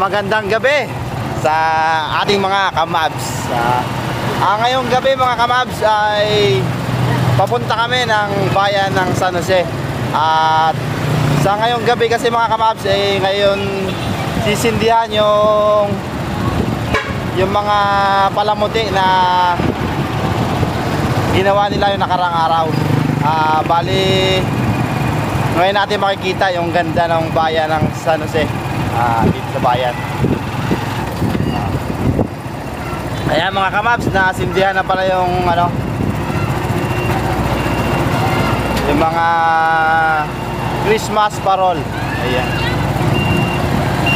Magandang gabi sa ating mga kamabs. Ah, ah, ngayong gabi mga kamabs ay papunta kami ng bayan ng San Jose. At sa ngayong gabi kasi mga kamabs ay ngayon sisindihan yung yung mga palamuti na ginawa nila yung nakarang araw. Ah, bali ngayon natin makikita yung ganda ng bayan ng San Jose ah, dito sa bayan. Ah. Ayan mga kamabs, nasindihan na pala yung ano yung mga Christmas parol. Ayan.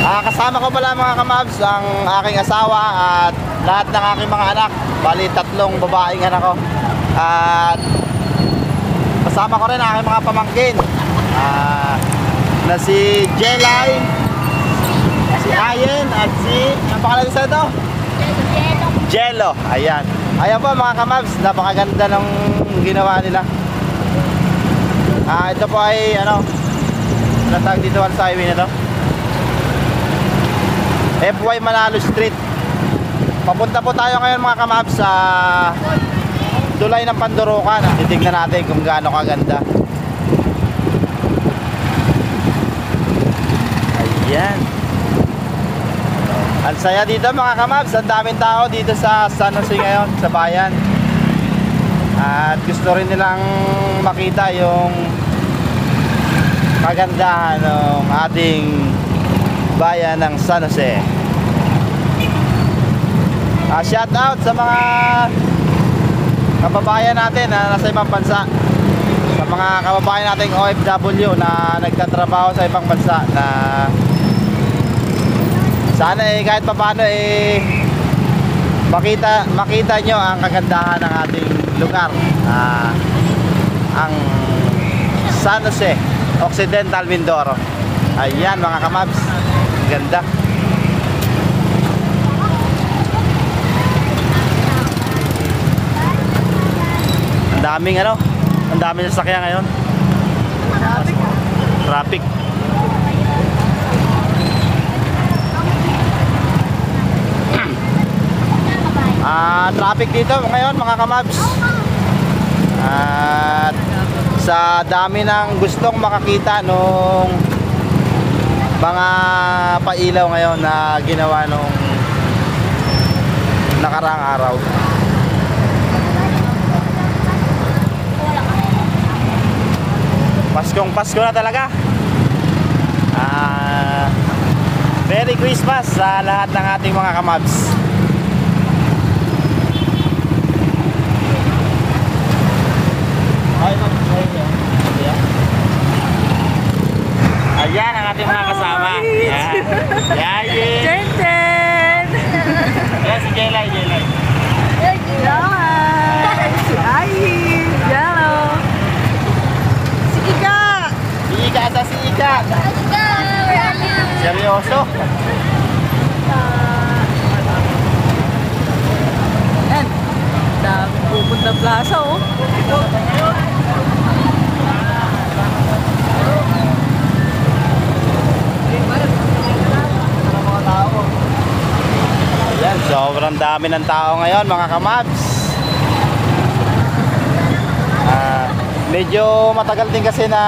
Ah, kasama ko pala mga kamabs ang aking asawa at lahat ng aking mga anak. Bali tatlong babaeng anak ko. At kasama ko rin ang aking mga pamangkin. Ah, na si Jelay, Ayen at si ang pangalan sa ito? Jello. Ayan. Ayan po mga kamabs, napakaganda ng ginawa nila. Ah, ito po ay ano, tawag dito sa highway na? FY Manalo Street. Papunta po tayo ngayon mga kamabs sa tulay ng Pandurukan. Titignan natin kung gaano kaganda. Ayan. Ang saya dito mga kamabs. Ang daming tao dito sa San Jose ngayon, sa bayan. At gusto rin nilang makita yung kagandahan ng ating bayan ng San Jose. Ah, shout out sa mga kababayan natin na nasa ibang bansa. Sa mga kababayan nating OFW na nagtatrabaho sa ibang bansa na sana eh kahit papaano eh makita makita nyo ang kagandahan ng ating lugar. Ah, ang San Jose, Occidental Mindoro. Ayan mga kamabs. Ganda. Ang daming ano, ang daming sasakyan ngayon. Traffic. Ah, traffic dito ngayon mga kamabs. At sa dami ng gustong makakita nung mga pailaw ngayon na ginawa nung nakaraang araw. Paskong Pasko na talaga. Ah, Merry Christmas sa lahat ng ating mga kamabs. Ayan ang ating mga kasama. Ayan. Yayin. Ten ten! Ayan si Jelay, Jelay. Hi! Si Ayi! Hello! Si Ika! Si Ika ata si Ika. Seryoso. Yan! Dami pupunta plaza oh. Sobrang dami ng tao ngayon mga kamabs. Ah, medyo matagal din kasi na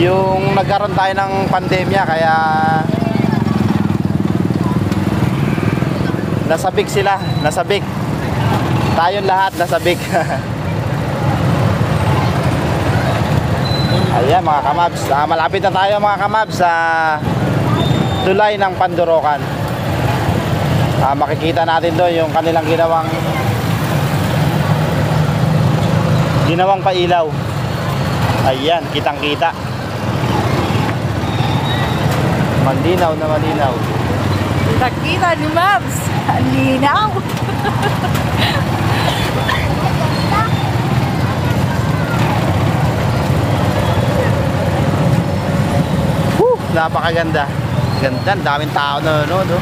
yung nagkaroon tayo ng pandemya kaya nasabik sila, nasabik. Tayong lahat nasabik. Ayan mga kamabs, Ah, malapit na tayo mga kamabs sa tulay ng Pandurokan. Ah, makikita natin doon yung kanilang ginawang ginawang pailaw. Ayan, kitang-kita. Malinaw na malinaw. Nakita ni Mabs! Ang linaw! Woo, napakaganda. Ganda, daming tao na no, no.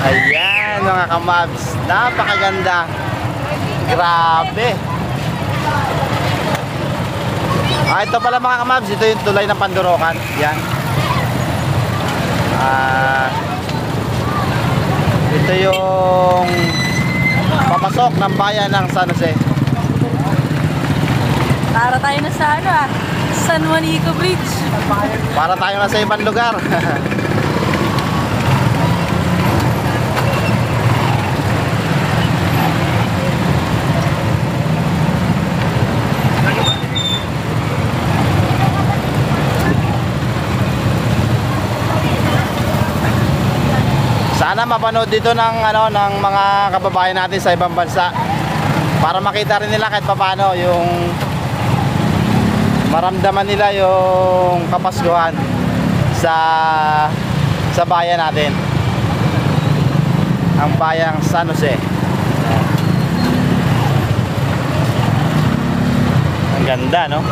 Ayan. mga kamabs. Napakaganda. Grabe. Ah, ito pala mga kamabs. Ito yung tulay ng Pandurokan. Yan. Ah, ito yung papasok ng bayan ng San Jose. Para tayo na sa ano ah. San Juanico Bridge. Para tayo na sa ibang lugar. Sana mapanood dito ng ano ng mga kababayan natin sa ibang bansa para makita rin nila kahit papaano yung maramdaman nila yung kapaskuhan sa sa bayan natin. Ang bayang San Jose. Ang ganda no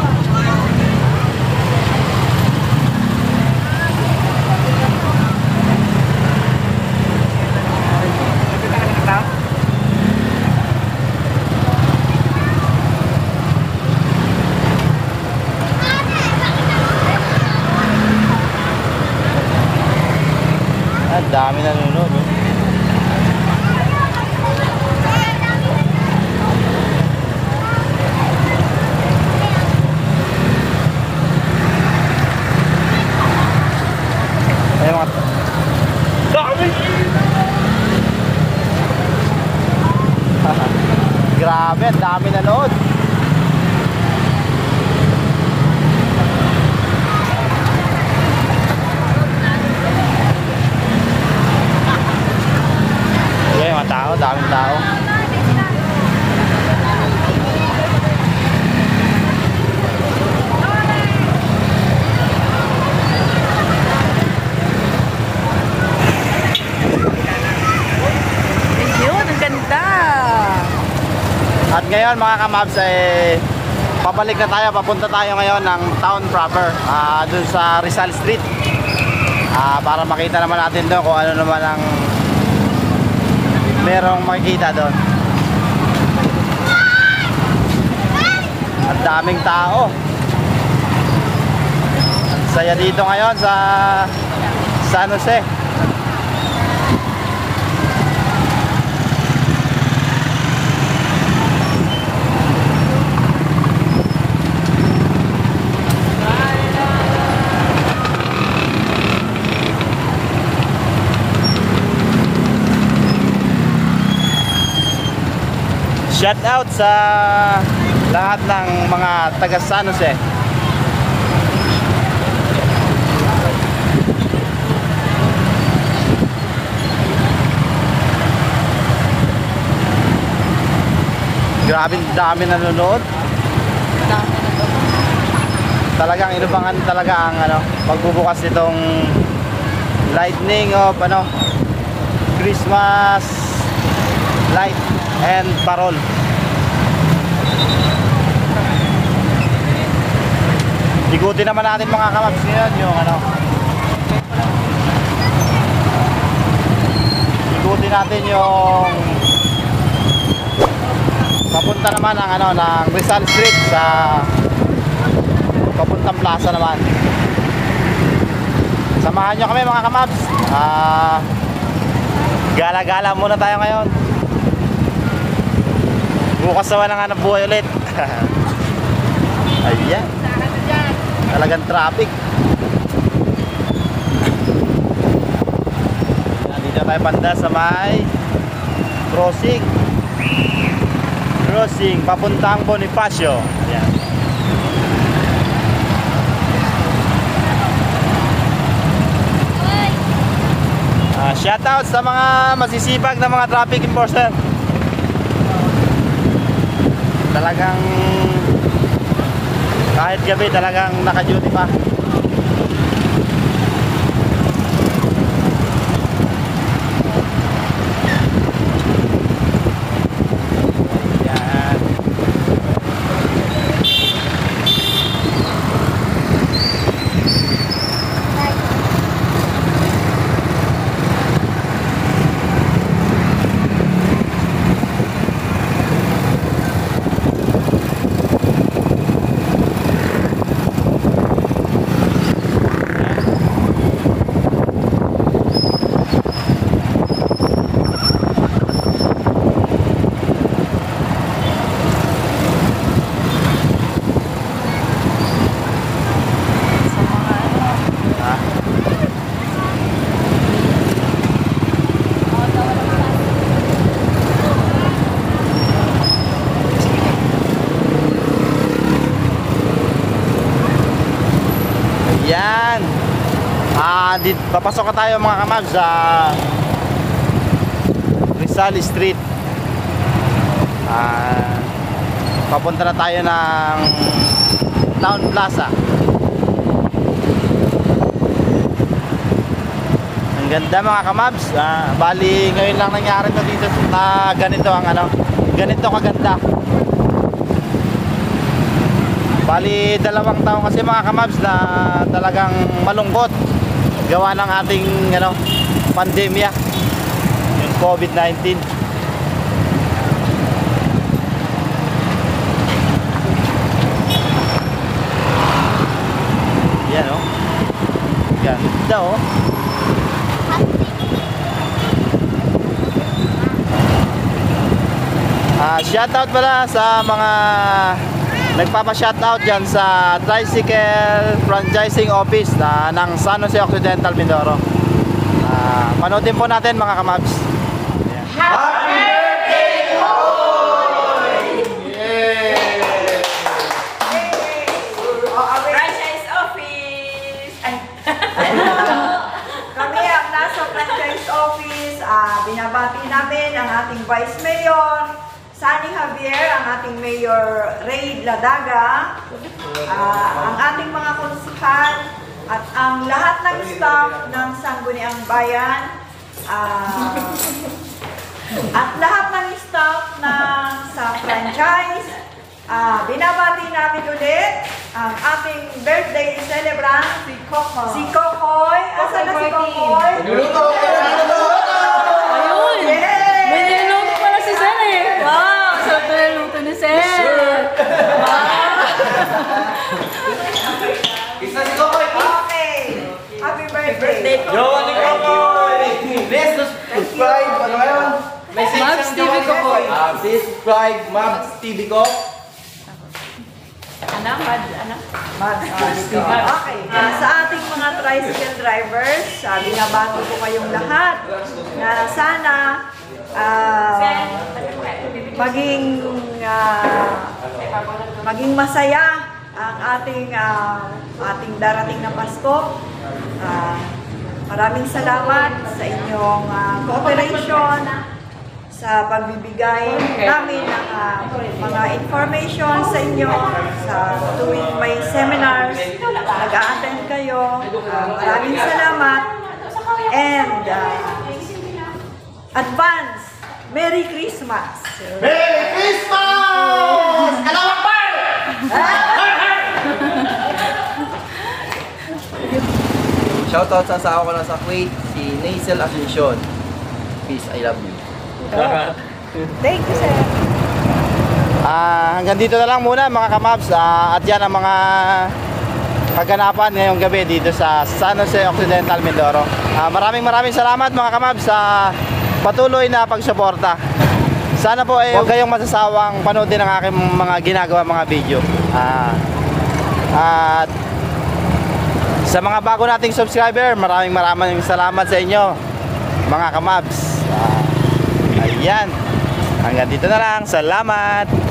ang dami nanonood no? Ayun mga Grabe, ang dami nanood. Ayan, mga tao, daming tao. At ngayon mga kamabs ay pabalik na tayo, papunta tayo ngayon ng town proper, ah dun sa Rizal Street. Ah para makita naman natin doon kung ano naman ang merong makikita doon. Ang daming tao. Saya dito ngayon sa San Jose. Shout out sa lahat ng mga taga San Jose. Grabe dami nanonood. Dami. Talagang inubangan talaga ang ano, pagbubukas nitong lightning of ano Christmas light and parol. Ikutin naman natin mga kamabs ngayon yung ano. Ikutin natin yung papunta naman ng ano ng Rizal Street sa papuntang plaza naman. Samahan nyo kami mga kamabs. Ah, gala-gala muna tayo ngayon. Bukas naman ang hanap buhay ulit. Ayan. Talagang traffic. Nandito tayo banda sa may crossing. Crossing papuntang Bonifacio. Ayan. Ah, shoutout sa mga masisipag na mga traffic enforcer. Talagang kahit gabi talagang naka-duty pa. Ayan. Di, papasok na tayo mga kamabs sa Rizal Street. Ah, papunta na tayo ng Town Plaza. Ang ganda mga kamabs. Ah, bali ngayon lang nangyari to dito na ganito ang ano, ganito kaganda. Bali dalawang taon kasi mga kamabs na talagang malungkot gawa ng ating ano pandemya yung COVID-19. Yan oh. Ganda oh. Ah, shoutout pala sa mga nagpapa-shoutout diyan sa Tricycle Franchising Office na ng San Jose Occidental Mindoro. Ah, panoodin po natin mga kamabs. Franchise office! Kami ang nasa franchise office, ah, binabati namin ang ating Vice Mayor, Sunny Javier, ang ating Mayor Ray Ladaga, ah, ang ating mga konsikal, at ang lahat ng staff ng Sangguniang Bayan, ah, at lahat ng staff ng sa franchise, ah, binabati namin ulit ang ating birthday celebrant, si Kokoy. Si Kokoy. Asa na si Kokoy? Ayun! Niluto ni Sel! Okay. Happy birthday. subscribe, ano ngayon? Mabs TV ko po. Ah, please subscribe, Mabs TV ko. Anak, mad, anak. Okay. Ah, sa ating mga tricycle drivers, uh, binabati ko kayong lahat na sana ah, maging ah, maging masaya ang ating ah, ating darating na Pasko. Ah, maraming salamat sa inyong ah, cooperation sa pagbibigay namin ng ah, mga information sa inyo sa tuwing may seminars, nag-a-attend kayo. Ah, maraming salamat and ah, advance Merry Christmas! Merry Christmas! Kalawang par! Shoutout sa asawa ko na sa Kuwait, si Naisel Asuncion. Peace, I love you. Thank you, sir. Ah, hanggang dito na lang muna mga kamabs Ah, at yan ang mga kaganapan ngayong gabi dito sa San Jose Occidental Mindoro. Ah, maraming maraming salamat mga kamabs sa patuloy na pagsuporta. Sana po ay huwag kayong masasawang panoodin ang aking mga ginagawa mga video. Ah, at sa mga bago nating subscriber, maraming maraming salamat sa inyo mga kamabs. Ah, ayan. Hanggang dito na lang. Salamat.